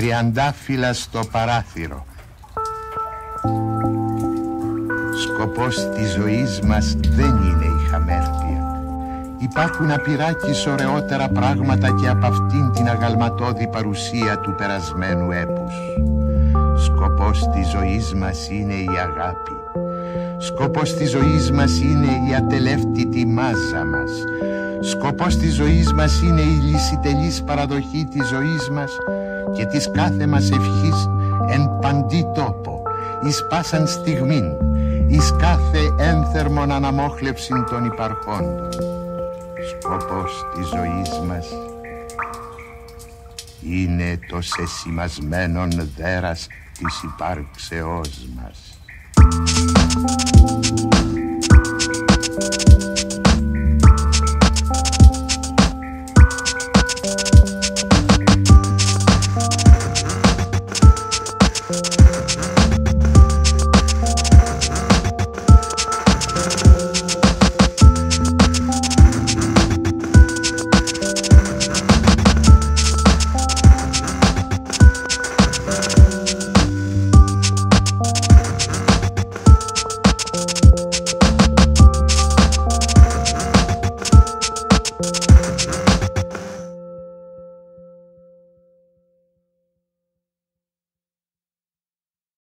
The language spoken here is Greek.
Τριαντάφυλλα στο παράθυρο. Σκοπός της ζωής μας δεν είναι η χαμέρτια. Υπάρχουν απειράκις ωραιότερα πράγματα και από αυτήν την αγαλματώδη παρουσία του περασμένου έπους. Σκοπός της ζωής μας είναι η αγάπη. Σκοπός της ζωής μας είναι η ατελεύτητη μάζα μας. Σκοπός της ζωής μας είναι η λυσιτελής παραδοχή της ζωής μας και της κάθε μας ευχής εν παντή τόπο, εις πάσαν στιγμήν, εις κάθε ένθερμον αναμόχλευσιν των υπαρχόντων. Σκοπός της ζωής μας είναι το σεσημασμένον δέρας της υπάρξεώς μας. Thank you.